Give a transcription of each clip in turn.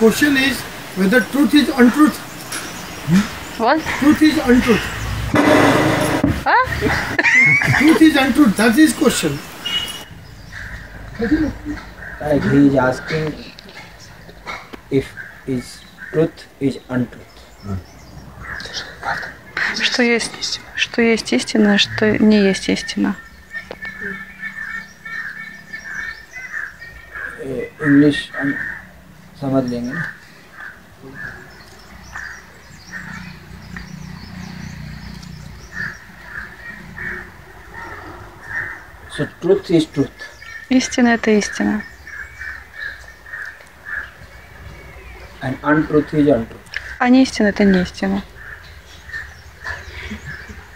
Question is whether truth is untruth. Hmm? What? Truth is untruth. Huh? truth is untruth. That is question. Like he is asking if is truth is untruth. Hmm. Что есть, что есть истина, что не есть истина. English. समझ लेंगे ना So truth is truth. Истина – это истина. And untruth is untruth. А не истина – это не истина.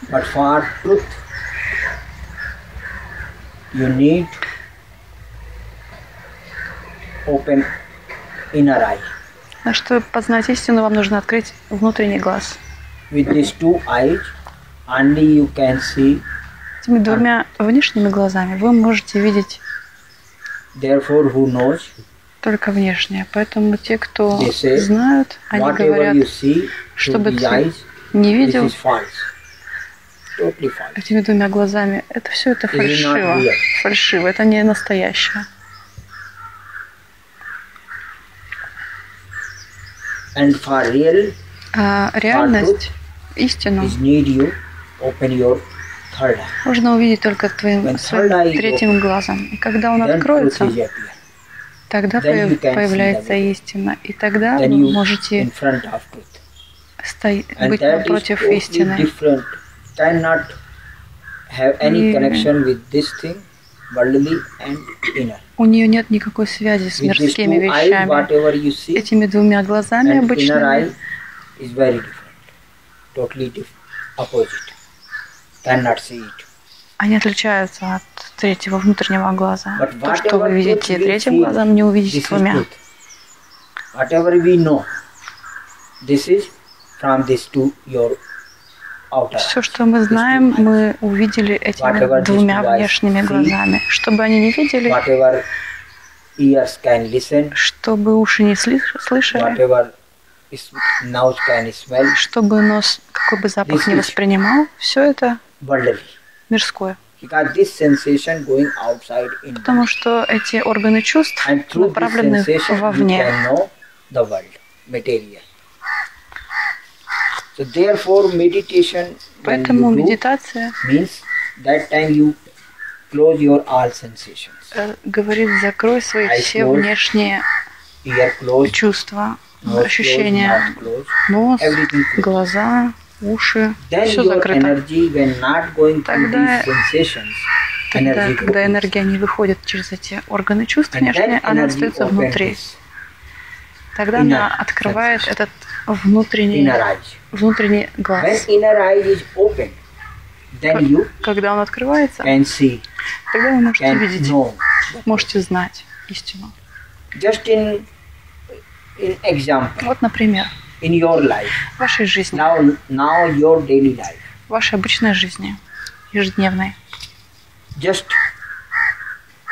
But for truth, you need open inner eye. А чтобы познать истину, вам нужно открыть внутренний глаз. With these two eyes, only you can see. Этими двумя внешними глазами вы можете видеть Therefore, who knows? только внешнее. Поэтому те, кто say, знают, они говорят, чтобы these ты не видел. Totally этими двумя глазами. Это все это фальшиво. Фальшиво, это не настоящее. And for real, А реальность, истину, можно увидеть только твоим своим третьим глазом. И когда он откроется, тогда появляется истина. И тогда вы можете And быть напротив истины. Cannot have any connection with this thing, worldly and inner. У нее нет никакой связи с мирскими вещами. Этими двумя глазами обычными eye is very different. Totally different. Opposite. Cannot see it. они отличаются от третьего внутреннего глаза. То, что вы видите третьим глазом, не увидите This двумя. Whatever we know, this is from these two your. Все, что мы знаем, мы увидели этими двумя внешними глазами. Чтобы они не видели, чтобы уши не слышали, чтобы нос какой бы запах не воспринимал, все это мирское. Потому что эти органы чувств направлены вовне. the world, material. So therefore meditation when Поэтому you do, медитация means that time you close your all sensations. э, говорит, закрой свои все внешние чувства, ощущения, нос, глаза, уши, все закрыто. Тогда- Тогда, когда энергия не выходит через эти органы чувств then она остается внутри. Тогда она открывает этот внутренний. Внутренний глаз. Когда он открывается, тогда вы можете видеть, можете знать истину. Just in in example, Вот, например, in your life, в вашей жизни, now now your daily life, в вашей обычной жизни, ежедневной. just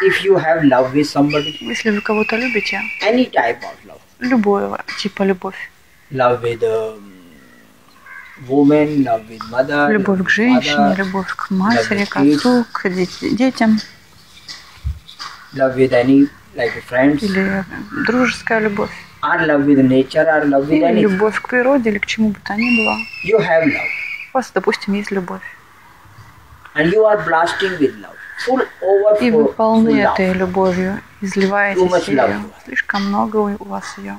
if you have love with somebody, Если вы кого-то любите, any type of love, любого типа любовь, love with um, woman, love with mother, любовь love к женщине, любовь к матери, к отцу, к дет- детям, love with any like friends, или дружеская любовь, or love with nature, or love with или любовь к природе, или к чему бы то ни было. You have love, У вас, допустим, есть любовь. and you are blasting with love, И вы полны этой любовью, изливаете ее. Слишком много у у вас ее.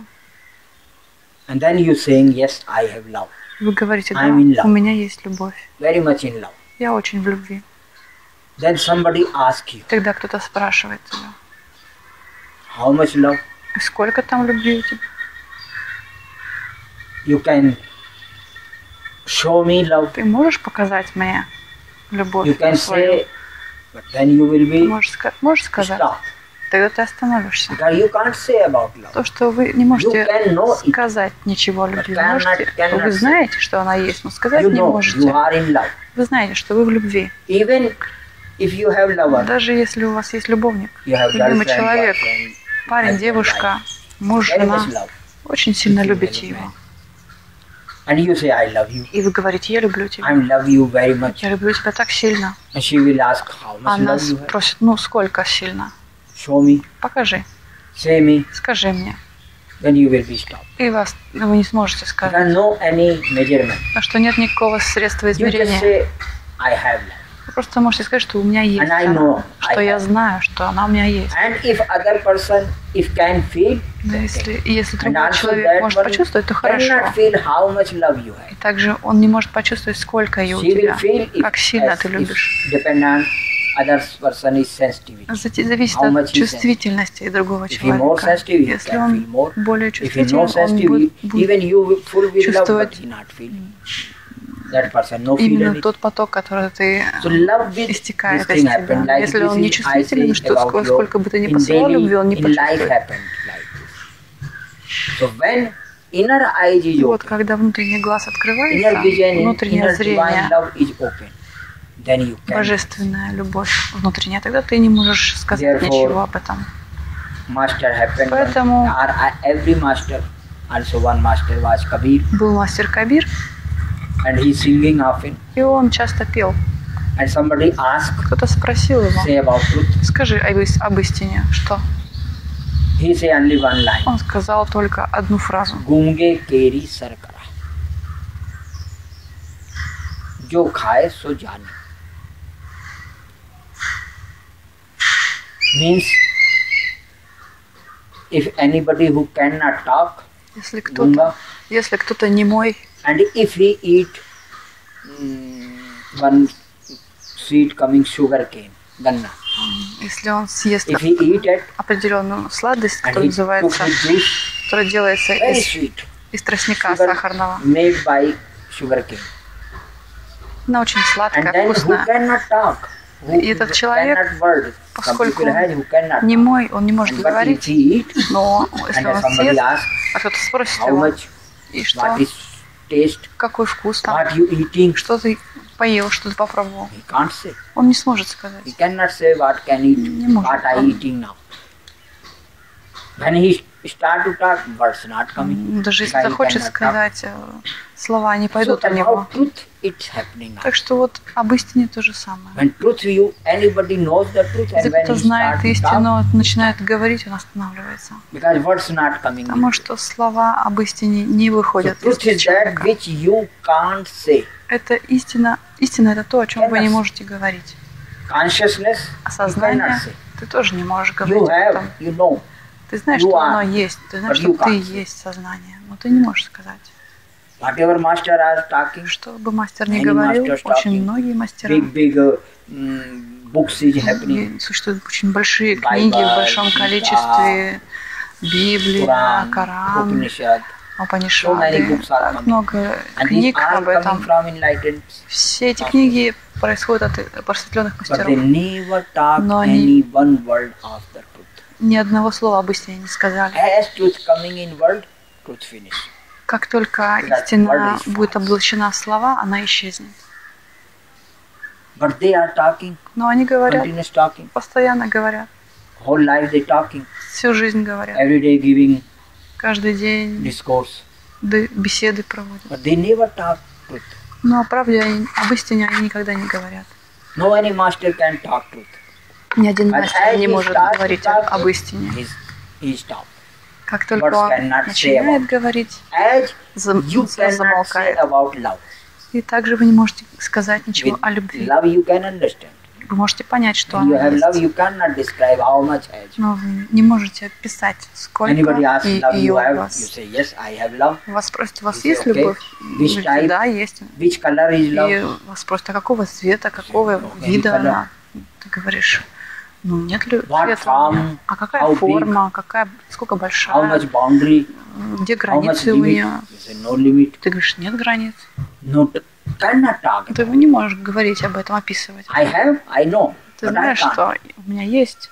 And then you saying, yes, I have love, Вы говорите, да, у меня есть любовь. very much in love. Я очень в любви. Then somebody asks you, Тогда кто-то спрашивает тебя, how much love? сколько там любви у тебя? You can show me love. Ты можешь показать мне любовь You can свою? say, but then you will be можешь, можешь сказать? stopped. Тогда ты остановишься. То, что вы не можете сказать ничего о любви. Вы, можете, вы знаете, что она есть, но сказать не можете. Вы знаете, что вы в любви. Даже если у вас есть have любимый человек, парень, девушка, муж, жена, очень сильно любите его. And you say, I love you. И вы говорите, я люблю I тебя. love you very much. Я люблю тебя так сильно. And she will ask, how much Она спросит, ну сколько сильно? Show me, Покажи, say me, скажи мне. then you will be stopped. И вас вы не сможете сказать. know any measurement. Потому что нет никакого средства You just измерения. say, I have. Вы просто можете сказать, что у меня есть And I know что I я have. знаю, что она у меня есть. And if other person, if can feel, then если, если другой человек может почувствовать, то хорошо. cannot feel how much love you have. И также он не может почувствовать, сколько ее у тебя, feel if, как сильно ты любишь. Зати- Зависит от чувствительности другого человека. Если он более чувствителен, он будет, чувствовать именно тот поток, который ты истекает из тебя. Если он не чувствителен, что сколько бы ты ни посылал любви, он не почувствует. И вот когда внутренний глаз открывается, внутреннее зрение, божественная любовь внутренняя, тогда ты не можешь сказать Therefore, ничего об этом. master happened. Поэтому- Or uh, every master, also one master was Kabir, Был мастер Кабир, and he's singing often. и он часто пел. And somebody asked, Кто-то спросил его, say about truth. скажи об, ис- об истине, что? He say only one line. Он сказал только одну фразу. गूंगे केरी सर करा जो खाए सो जाने means if anybody who cannot talk Если кто-то, если кто-то немой, and if he eat mm, one sweet coming sugar cane ganna если он съест if he eat it определенную сладость, and которая называется, которая делается из, sweet из тростника sugar сахарного. made by sugar cane Она очень And сладкая, then who вкусная. cannot talk? И этот человек, поскольку cannot Немой, он не может говорить, но если он съест, а кто-то спросит how его, и что, какой вкус там, что ты поел, что ты попробовал, он не сможет сказать. Не может. Даже если захочет сказать, э, слова не пойдут у него. Так что вот об истине то же самое. Если he знает истину, начинает говорить, он останавливается. Потому что слова об истине не выходят из человека. Это истина. Истина это то, о чем вы не можете говорить. Осознание ты тоже не можешь говорить You have, этом. you know. Ты знаешь, you что are, оно есть. Ты знаешь, but что ты есть сознание. Но ты не можешь сказать. Whatever master are talking, Что бы мастер ни говорил, очень многие мастера big, big uh, mm, books is happening. и существуют очень большие книги в большом количестве. Библия, Коран, are Так много книг об этом. Все эти книги происходят от просветленных мастеров. Но они- Ни одного слова об истине не сказали. Как только истина будет облачена в слова, она исчезнет. Но они говорят, постоянно говорят, всю жизнь говорят, каждый день беседы проводят. Но о правде, об истине они никогда не говорят. No any master can talk truth. Ни один мастер не может говорить об истине. Как только он начинает говорить, say замолкает. И также вы не можете сказать ничего о любви. Вы можете понять, что она есть. Но вы не можете описать, сколько и- ее у вас. Вас спросят, у вас есть любовь? Говорите? Да, есть. Which color is И вас спросят, а какого цвета, какого вида она? Ты говоришь, ну нет ли form? А какая форма, какая, сколько большая, где границы у нее? Ты говоришь, нет границ. Ты не можешь говорить об этом, описывать. I have, I know, Ты знаешь, что у меня есть,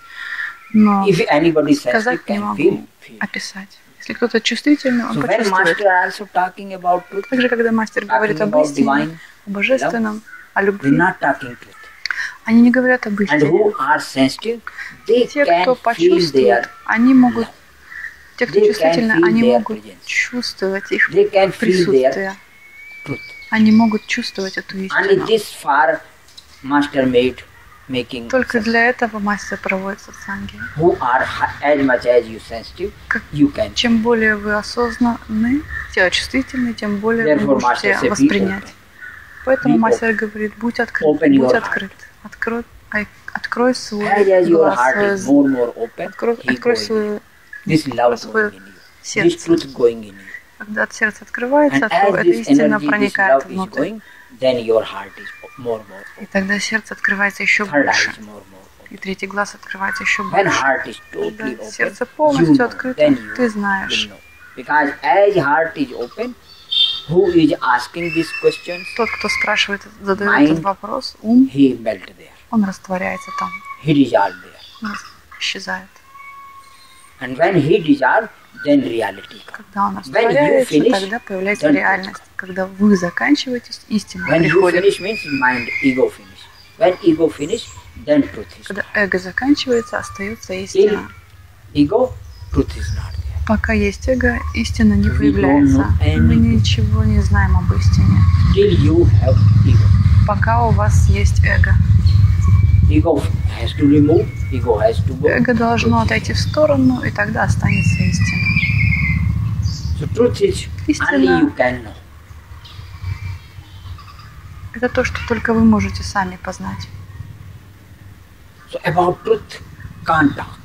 но If anybody says сказать не могу, описать. Если кто-то чувствительный, он So почувствует. Также, когда мастер говорит об истине, о божественном, о любви. Они не говорят об истине. they Те, кто почувствует, они могут, те, кто чувствительны, они могут чувствовать их присутствие. Они могут чувствовать эту истину. Только для этого мастер проводит сатсанги. Чем более вы осознанны, те чувствительны, тем более вы можете воспринять. Поэтому мастер говорит, будь открыт, будь открыт. Открой, открой свой глаз, open, открой, открой you, this сердце. Когда от сердца открывается, то эта this истина проникает внутрь. И тогда сердце открывается еще больше. И третий глаз открывается еще больше. Когда сердце полностью открыто, ты знаешь. Because as heart is open, who is asking these questions, Тот, кто спрашивает, задает Mind. этот вопрос, ум, he melt there, он растворяется там, he dissolve there. он исчезает. And when he dissolve, then reality comes. Когда он When you растворяется, finish, тогда появляется then реальность. Когда вы заканчиваете, истина When you приходит. finish means mind, ego finish. When ego finish, then truth is. Когда эго заканчивается, остается истина. Ego, truth is not. Пока есть эго, истина не появляется. Мы ничего не знаем об истине. Пока у вас есть эго. Эго должно отойти в сторону, и тогда останется истина. Истина это то, что только вы можете сами познать.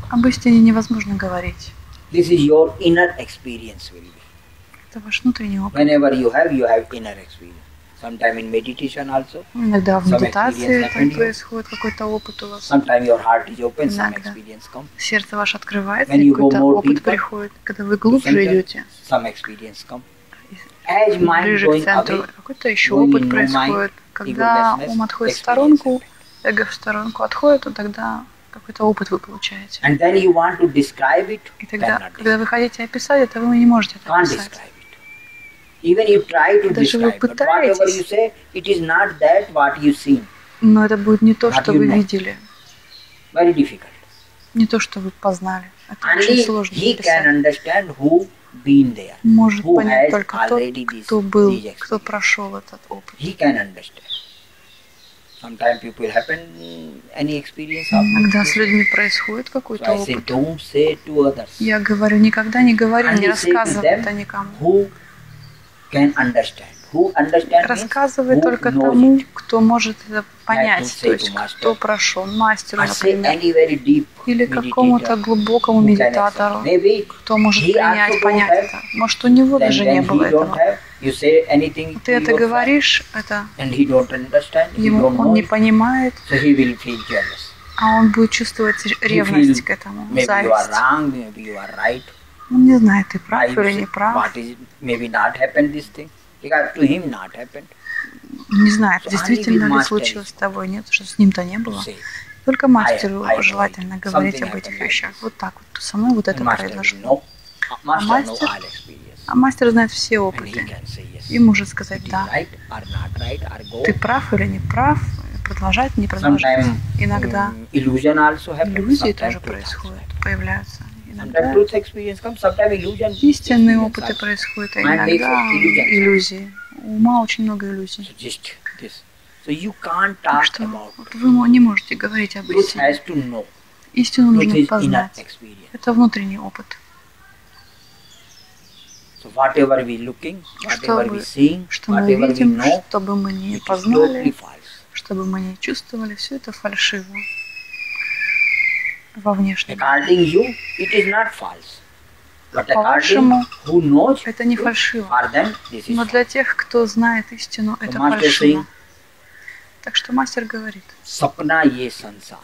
Об истине невозможно говорить. This is your inner experience will be. Это ваш внутренний опыт. Whenever you have, you have inner experience. Sometime in meditation also. Иногда в медитации here. происходит, какой-то опыт у вас. Sometime your heart is open, some experience come. Сердце ваше открывается, When какой-то опыт приходит. Когда вы глубже идете, Some experience come. As mind ближе к центру, какой-то еще опыт происходит. Когда ум отходит в сторонку, эго в сторонку отходит, то тогда какой-то опыт вы получаете. And then you want to describe it, И тогда, когда вы хотите описать это, вы не можете это описать. describe it. Even you try to Даже вы but пытаетесь. you say, it is not that what you see. Но это будет не то, что вы видели, Very difficult. не то, что вы познали. Это очень Only сложно he can написать. understand who been there. Может who понять только тот, кто был, кто прошел этот опыт. He can understand. This. с людьми происходит какой-то опыт. Я говорю, никогда не говори, не рассказывай это никому. Рассказывай только тому, кто может это понять, то есть кто прошел, мастеру, например, или какому-то глубокому медитатору, кто может принять, понять это. Может, у него даже не было этого. Ты это говоришь, это ему он не понимает, а он будет чувствовать ревность к этому, зависть. Он не знает, ты прав или не прав. Не знает, действительно ли случилось с тобой, нет, что с ним-то не было. Только мастеру желательно говорить об этих вещах. Вот так вот. Со мной вот это произошло. know. Uh, А мастер знает все опыты. И может сказать да. Ты прав или не прав, продолжать, не продолжать. Иногда mm, иллюзии тоже происходят, появляются. Иногда истинные опыты происходят, а иногда иллюзии. У ума очень много иллюзий. Так что вот вы не можете говорить об истине. Истину нужно познать. Это внутренний опыт. So whatever we looking, whatever we seeing, Что мы видим, know, что бы мы не познали, чтобы мы не чувствовали, все это фальшиво. Во внешнем. According you, it is not false. По-вашему, who knows, Это не фальшиво. Но для тех, кто знает истину, это фальшиво. Так что мастер говорит, Sapna ye sansar.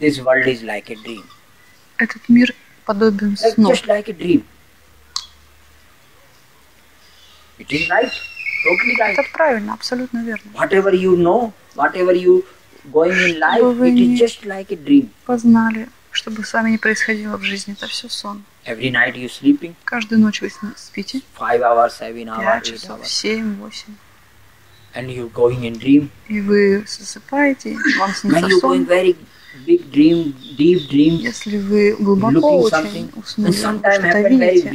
This world is like a dream. этот мир подобен сну. just like a dream. It is right, totally right. Это правильно, абсолютно верно. Whatever you know, whatever you going in life, it is just like a dream. Познали, чтобы с вами не происходило в жизни, это все сон. Every night you sleeping, Каждую ночь вы спите, five hours, seven hours, 5 eight hours, 7, 8. and you going in dream. И вы засыпаете, вам When снится you going сон. very, big dream, deep dreams, Если вы глубоко очень уснули, что-то видите.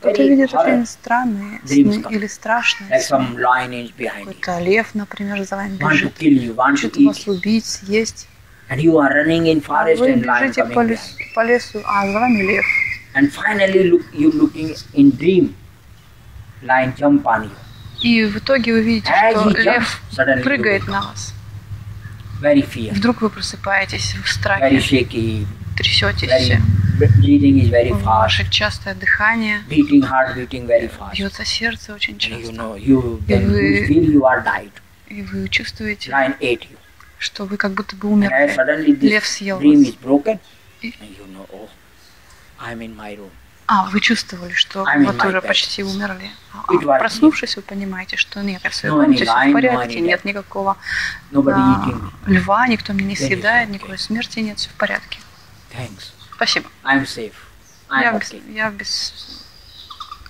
Кто-то видит очень странные сны или страшные сны. Какой-то лев, например, за вами бежит, хочет вас убить, съесть. and you are running in А forest вы and lion бежите coming по лесу, по лесу, а за вами лев. And finally, look, you looking in dream, lion jump on you. И в итоге вы видите, As что jumps, лев прыгает на вас. Very И fear, вдруг вы просыпаетесь в very страхе, shaky, трясетесь very все. breathing is very fast, Ваше частое дыхание, beating heart beating very fast. бьется сердце очень And you часто. know, you then вы- you feel you are died. И вы чувствуете, Lion ate you. что вы как будто бы And умерли. Лев съел dream вас. is broken, И- and you know, oh, I'm in my room. А, вы чувствовали, что I'm вот уже почти умерли. А, проснувшись, вы понимаете, что нет, я в своей комнате, все в порядке, нет никакого а, льва, никто меня не съедает, никакой смерти нет, все в порядке. Thanks. Спасибо. I'm safe. Я, I'm без- okay. я в без-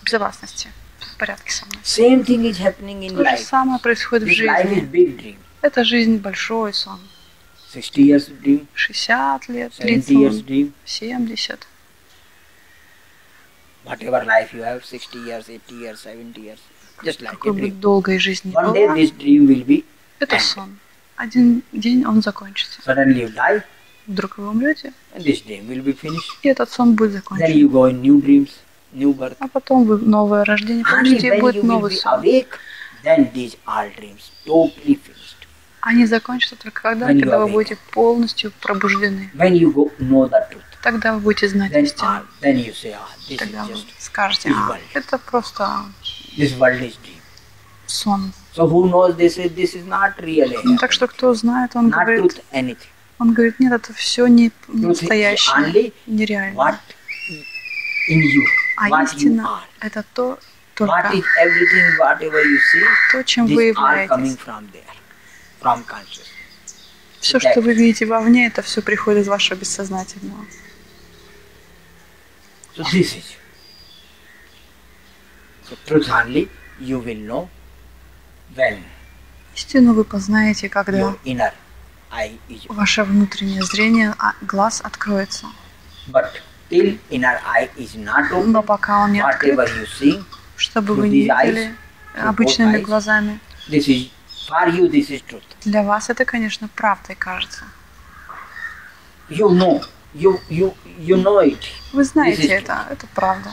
безопасности, в порядке со мной. Same thing is happening in То же life. самое происходит в This life is жизни. big dream. Это жизнь большой сон. 60 years dream, 60 лет, 70 30, years dream, 70. whatever life you have, 60 years, 80 years, 70 years, just like Какой бы долгой жизни ни One day была, this dream will be, это end. сон. Один день он закончится. suddenly you die, Вдруг вы умрете, this dream will be finished. и этот сон будет Then закончен. you go in new dreams, new birth. А потом вы новое рождение получите, и будет новый сон. awake, then these all dreams totally finished. Они закончатся только когда, When когда вы будете полностью пробуждены. When you go know the truth, Тогда вы будете знать then истину. ah, then you say, ah, this is Тогда вы just скажете, is а, это просто this world is dream. сон. So who knows this is this is not really Ну, так что кто знает, он not говорит, truth anything. Он говорит, нет, это все не is настоящее, нереально. А истина это то, только то, чем вы являетесь. Все, что вы видите вовне, это все приходит из вашего бессознательного. So this is. So truth only you will know when Истину вы познаете, когда your inner. Ваше внутреннее зрение, а, глаз откроется. But till inner eye is not open, Но пока он не открыт, you see, чтобы вы не видели обычными глазами, this is for you. This is truth. для вас это, конечно, правдой кажется. You know, you you you know it. Вы знаете это, это правда.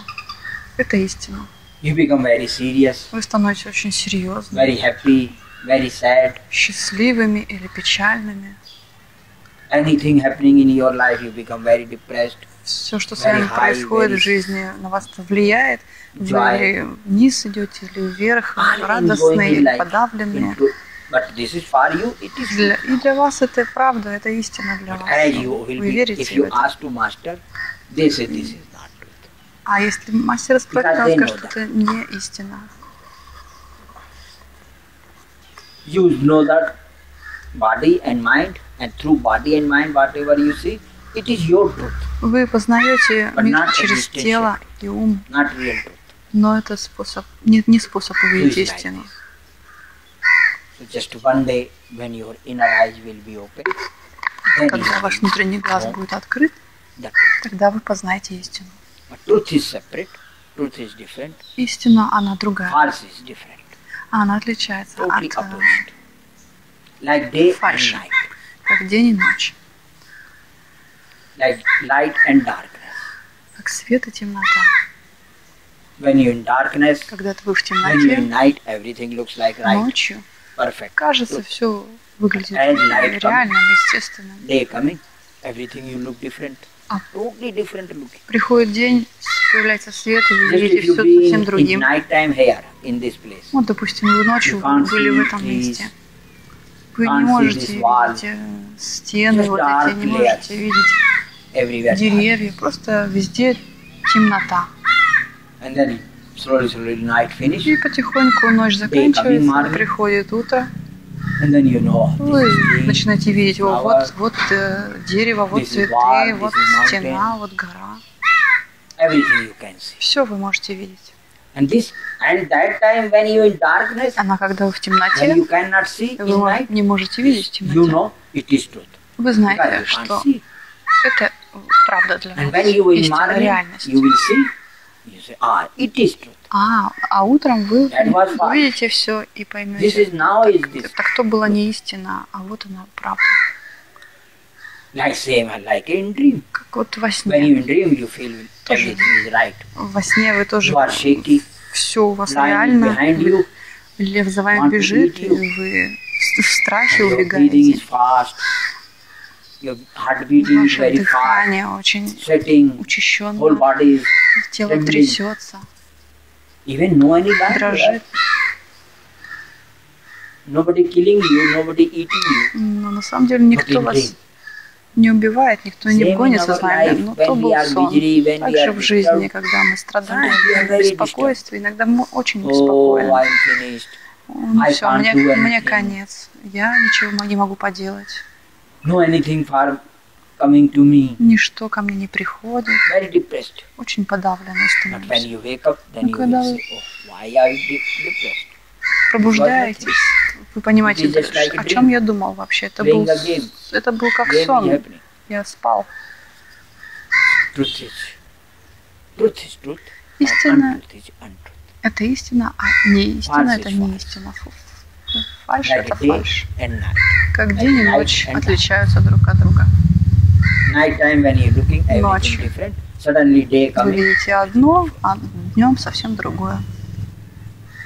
Это истина. You become very serious, Вы становитесь очень серьезными, very happy, very sad. счастливыми или печальными. Anything happening in your life, you become very depressed. Все, что с вами происходит в жизни, на вас влияет. Вы вниз идете, или вверх, радостные, или подавленные. But this is for you. It is Для- и для вас это правда, это истина для But вас. Вы верите в это. master, they say this is not truth. А если мастер спросит, Because он скажет, что это не истина. You know that body and mind, and through body and mind, whatever you see, it is your truth, Вы познаете мир через тело и ум, not real truth. но это способ, не, не способ увидеть истину. this? So just one day when your inner eyes will be open, then Когда ваш внутренний глаз будет открыт, тогда вы познаете истину. But truth is separate, truth is different, Истина, она другая. false is different, Она отличается totally от э, opposite. Like day and Фальши. night, как день и ночь, like light and darkness. как свет и темнота. When you're in darkness, Когда вы в when you're in темноте, night, everything looks like right, ночью, perfect. кажется, все выглядит light реальным, естественным. Day coming, everything you look different, А. Приходит день, появляется свет, и вы видите все совсем другим. Вот, допустим, вы ночью были в этом месте. Вы can't не можете видеть э, стены, вот эти, не можете видеть деревья, просто везде темнота. И потихоньку ночь заканчивается, приходит утро, вы начинаете видеть, о, вот, вот э, дерево, вот цветы, вот стена, вот гора. Все вы можете видеть. And this, and that time when you in darkness, Она, когда вы в темноте, you cannot see вы night, не можете видеть в you темноте. know it is truth. Вы знаете, что это правда для вас. Истина, реальность. you will see, you say, ah, it is truth. А, а утром вы увидите все и поймете. this. Так то была не истина, а вот она правда. Like same like in dream. Как вот во When сне. you in dream, you feel everything is right. Во сне вы тоже You are shaky, все у вас реально. you, Лев за вами бежит, и you. вы в страхе breathing убегаете. Ваше дыхание очень sweating, whole учащенно, body is тело трясется, even no life, дрожит. nobody killing you, nobody eating you. Но на самом деле никто вас не убивает, никто не Same in гонится our с нами. Но when то был сон. Также в жизни, когда мы страдаем, в беспокойстве, иногда мы очень Oh, беспокоены. Ну все, мне, мне конец. Я ничего не могу поделать. No anything for coming to me. Ничто ко мне не приходит. Very depressed. Очень подавленный But when становлюсь. you wake up, then Ну, you когда will вы- say, oh, why are you de- depressed? Пробуждаетесь. Вы понимаете, like о чем я думал вообще? Это был, это был как сон. Я спал. Truth is. Truth is truth. Истина это истина, а не истина это не истина. Like это night. Как день и ночь отличаются друг от друга. Night time when you're looking, everything different. Suddenly day Вы coming. видите одно, а днем совсем другое.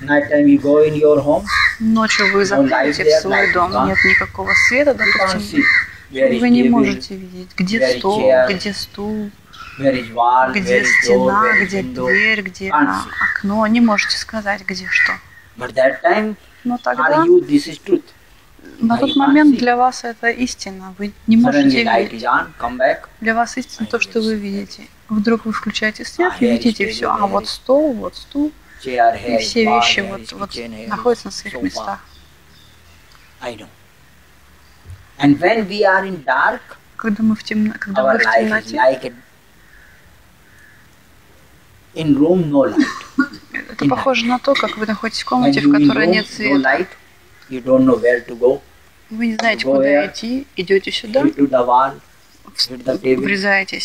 Night time you go in your home, Ночью вы заходите в свой дом, нет никакого света, допустим. Вы не можете видеть, где стол, где стул, где стена, где дверь, где а, окно. Не можете сказать, где что. Но тогда, you, this is truth. На тот момент для вас это истина. Вы не можете видеть. Для вас истина то, что вы видите. Вдруг вы включаете свет А, и видите все. А вот стол, вот стул. И все вещи вот, вот находятся на своих местах. Когда мы в темно, когда вы в темноте, like in room no light. это похоже на то, как вы находитесь в комнате, в которой нет no света. light, you don't know where to go. Вы не знаете, куда идти, идете сюда, врезаетесь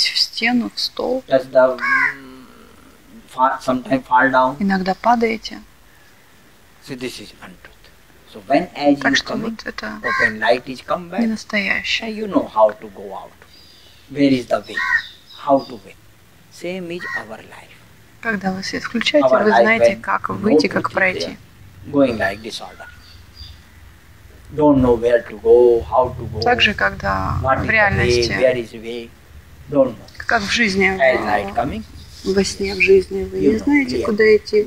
в стену, в стол, mm, иногда падаете. Так что вот это не настоящее. and you know how to go out. Where is the way? How to win? Same is our life. Когда вы свет включаете, вы знаете, как выйти, как пройти. Going like disorder. Don't know where to go, how to go. Также, когда в реальности, как в жизни, во сне в жизни, вы не знаете, куда идти.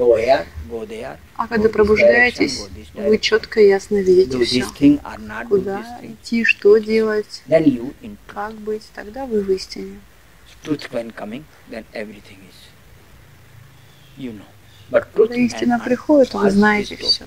А когда пробуждаетесь, вы четко и ясно видите все. Куда идти, что делать, как быть, тогда вы в истине. Когда истина приходит, вы знаете все.